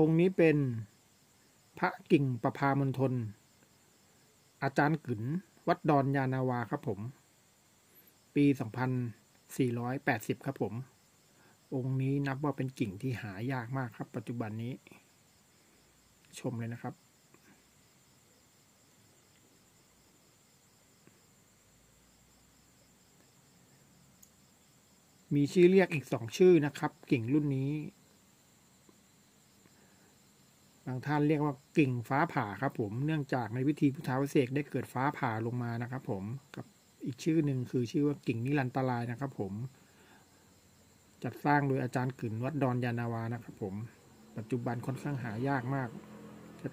องค์นี้เป็นพระกิ่งประพามณฑลอาจารย์กึ๋นวัดดอนยานาวาครับผม ปี 2480 ครับผม องค์นี้นับว่าเป็นกิ่งที่หายากมากครับ ปัจจุบันนี้ ชมเลยนะครับมีชื่อเรียกอีกสองชื่อนะครับ กิ่งรุ่นนี้างท่านเรียกว่ากิ่งฟ้าผ่าครับผมเนื่องจากในพิธีพุทธาวิเศษกได้เกิดฟ้าผ่าลงมานะครับผมกับอีกชื่อหนึ่งคือชื่อว่ากิ่งนิรันตรายนะครับผม จัดสร้างโดยอาจารย์กึ่นวัดดอนยานาวานะครับผมปัจจุบันค่อนข้างหายากมาก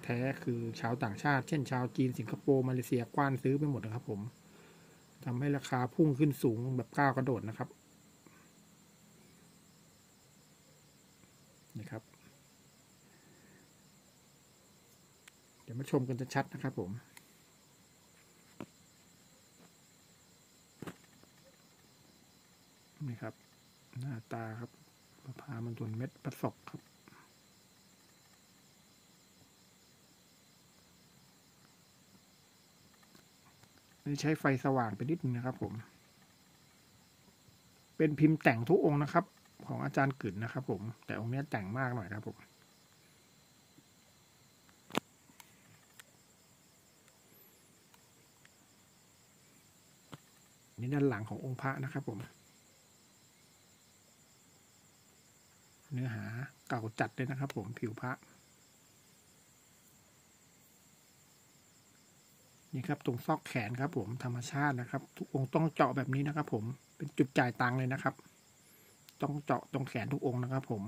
แท้ๆคือชาวต่างชาติ เช่นชาวจีนสิงคโปร์มาเลเซียกว้านซื้อไปหมดนะครับผมทำให้ราคาพุ่งขึ้นสูงแบบก้าวกระโดดนะครับนะครับ เดี๋ยวมาชมกันจะชัดนะครับผมนี่ครับ หน้าตาครับมะพร้าวมันตัวเม็ดประสบครับ นี่ใช้ไฟสว่างไปนิดนึงนะครับผม เป็นพิมพ์แต่งทุกองนะครับ ของอาจารย์กึ่นนะครับผม แต่องค์นี้แต่งมากหน่อยครับผม นี่ด้านหลังขององค์พระนะครับผม เนื้อหาเก่าจัดเลยนะครับผมผิวพระ นี่ครับตรงซอกแขนครับผมธรรมชาตินะครับ ทุกองค์ต้องเจาะแบบนี้นะครับผมเป็นจุดจ่ายตังเลยนะครับ ต้องเจาะตรงแขนทุกองค์นะครับผม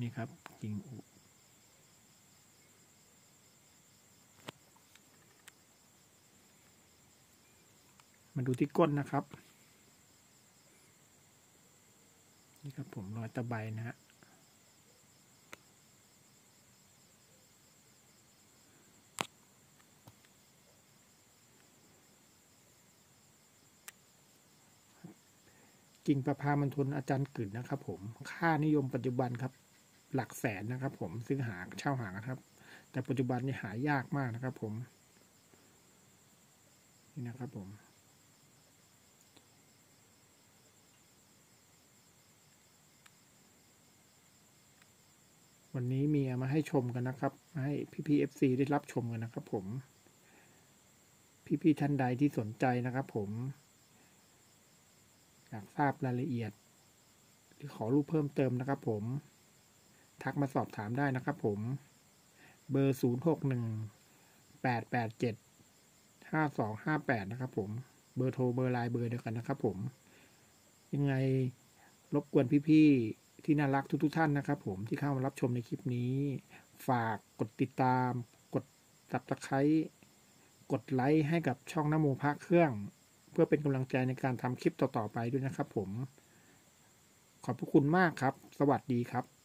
นี่ครับจริง มาดูที่ก้นนะครับ นี่ครับผมรอยตะไบนะฮะกริ่งประภามณฑลอาจารย์กึ๋นนะครับ ผมค่านิยมปัจจุบันครับ หลักแสนนะครับ ผมซื้อหาเช่าหาครับ แต่ปัจจุบันนี่หายากมากนะครับ ผม นี่นะครับผม วันนี้มีเอามาให้ชมกันนะครับ ให้พี่ๆ FC ได้รับชมกันนะครับ ผม พี่ๆท่านใดที่สนใจนะครับ ผมอยากทราบรายละเอียด หรือขอรูปเพิ่มเติมนะครับ ผม ทักมาสอบถามได้นะครับ ผม เบอร์ศูนย์หกหนึ่งแปดแปดเจ็ดห้าสองห้าแปดนะครับ ผม เบอร์โทรเบอร์ไลน์เบอร์เดียวกันนะครับ ผม ยังไงรบกวนพี่ๆ ที่น่ารักทุกๆท่านนะครับผมที่เข้ามารับชมในคลิปนี้ ฝากกดติดตาม กดตับตะไคร้กดไลค์ให้กับช่องน้ำโมพระเครื่อง เพื่อเป็นกำลังใจในการทำคลิปต่อๆไปด้วยนะครับผม ขอบพระคุณมากครับ สวัสดีครับ